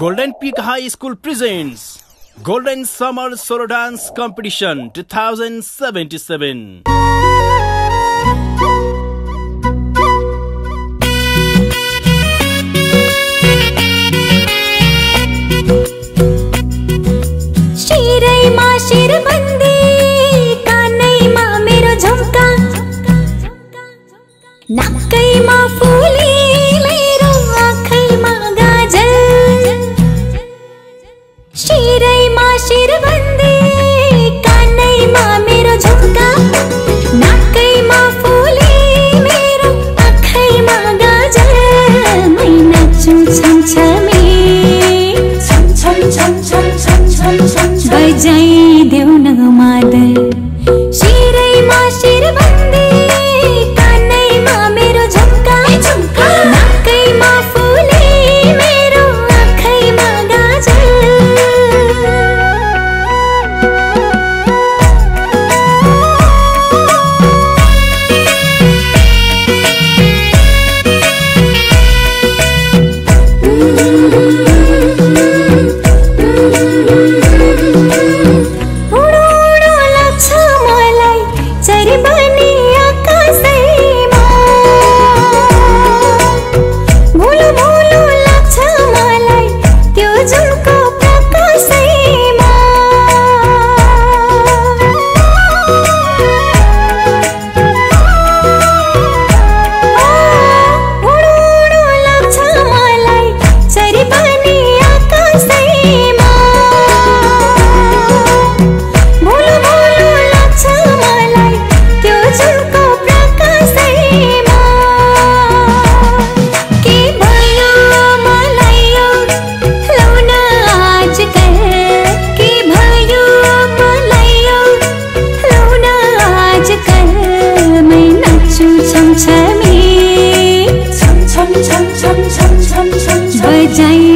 golden peak high school present golden summer solo dance competition two thousand seventy seven श्रीमा जाई cháy